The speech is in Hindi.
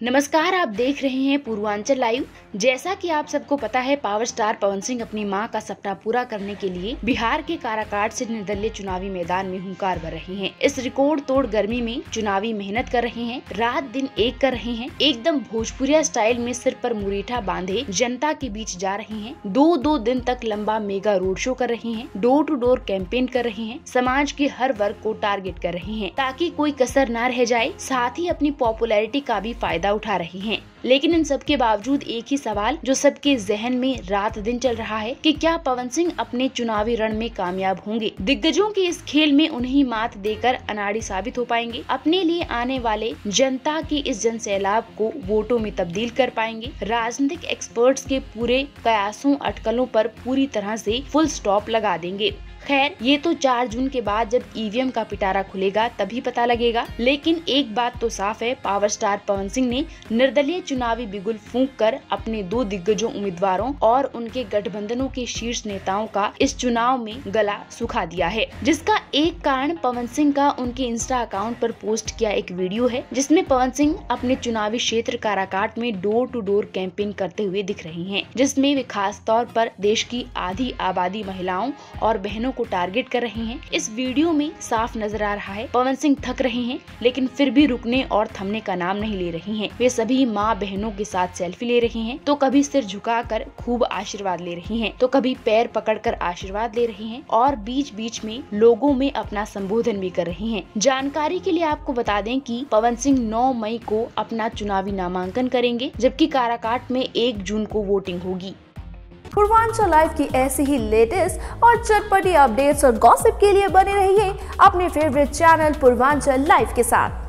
नमस्कार आप देख रहे हैं पूर्वांचल लाइव जैसा कि आप सबको पता है पावर स्टार पवन सिंह अपनी माँ का सपना पूरा करने के लिए बिहार के काराकाट से निर्दलीय चुनावी मैदान में हुंकार भर रहे हैं। इस रिकॉर्ड तोड़ गर्मी में चुनावी मेहनत कर रहे हैं, रात दिन एक कर रहे हैं, एकदम भोजपुरिया स्टाइल में सिर पर मुरीठा बांधे जनता के बीच जा रहे हैं दो दो दिन तक लंबा मेगा रोड शो कर रहे हैं डोर टू डोर कैंपेन कर रहे हैं, समाज के हर वर्ग को टारगेट कर रहे हैं, ताकि कोई कसर न रह जाए, साथ ही अपनी पॉपुलैरिटी का भी फ़ायदा उठा रहे हैं। लेकिन इन सब के बावजूद एक ही सवाल जो सबके जहन में रात दिन चल रहा है कि क्या पवन सिंह अपने चुनावी रण में कामयाब होंगे? दिग्गजों के इस खेल में उन्हें मात देकर अनाड़ी साबित हो पाएँगे। अपने लिए आने वाले जनता के इस जन सैलाब को वोटों में तब्दील कर पाएँगे। राजनीतिक एक्सपर्ट्स के पूरे कयासों, अटकलों पर पूरी तरह से फुल स्टॉप लगा देंगे। खैर, ये तो चार जून के बाद जब ईवीएम का पिटारा खुलेगा, तभी पता लगेगा। लेकिन एक बात तो साफ़ है, पावर स्टार पवन सिंह ने निर्दलीय चुनावी बिगुल फूंक कर अपने दो दिग्गजों उम्मीदवारों और उनके गठबंधनों के शीर्ष नेताओं का इस चुनाव में गला सुखा दिया है, जिसका एक कारण पवन सिंह का उनके इंस्टा अकाउंट पर पोस्ट किया एक वीडियो है, जिसमें पवन सिंह अपने चुनावी क्षेत्र काराकाट में डोर टू डोर कैंपेन करते हुए दिख रहे हैं, जिसमें वे खास तौर पर देश की आधी आबादी महिलाओं और बहनों बहनों को टारगेट कर रहे हैं इस वीडियो में साफ़ नज़र आ रहा है पवन सिंह थक रहे हैं लेकिन फिर भी रुकने और थमने का नाम नहीं ले रही हैं। वे सभी माँ बहनों के साथ सेल्फी ले रही हैं, तो कभी सिर झुकाकर खूब आशीर्वाद ले रही हैं, तो कभी पैर पकड़कर आशीर्वाद ले रही हैं और बीच बीच में लोगों में अपना संबोधन भी कर रही हैं। जानकारी के लिए आपको बता दें कि पवन सिंह 9 मई को अपना चुनावी नामांकन करेंगे जबकि काराकाट में 1 जून को वोटिंग होगी पूर्वांचल लाइफ की ऐसी ही लेटेस्ट और चटपटी अपडेट्स और गॉसिप के लिए बने रहिए अपने फेवरेट चैनल पूर्वांचल लाइफ के साथ।